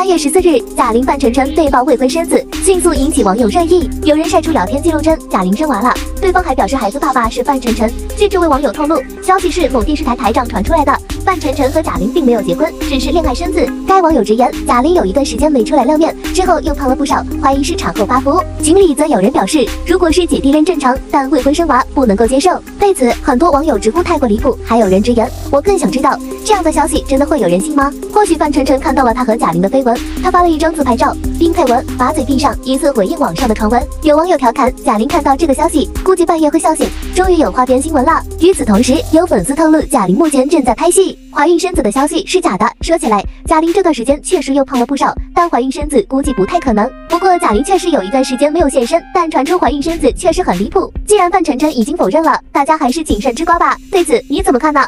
三月十四日，贾玲范丞丞被曝未婚生子，迅速引起网友热议。有人晒出聊天记录称贾玲生娃了，对方还表示孩子爸爸是范丞丞。据这位网友透露，消息是某电视台台长传出来的。范丞丞和贾玲并没有结婚，只是恋爱生子。该网友直言，贾玲有一段时间没出来露面，之后又胖了不少，怀疑是产后发福。群里则有人表示，如果是姐弟恋正常，但未婚生娃不能够接受。对此，很多网友直呼太过离谱，还有人直言，我更想知道这样的消息真的会有人信吗？或许范丞丞看到了他和贾玲的绯闻，他发了一张自拍照，并配文把嘴闭上，疑似回应网上的传闻。有网友调侃，贾玲看到这个消息，估计半夜会笑醒，终于有花边新闻了。与此同时，有粉丝透露，贾玲目前正在拍戏。怀孕生子的消息是假的。说起来，贾玲这段时间确实又胖了不少，但怀孕生子估计不太可能。不过贾玲确实有一段时间没有现身，但传出怀孕生子确实很离谱。既然范丞丞已经否认了，大家还是谨慎吃瓜吧。对此你怎么看呢？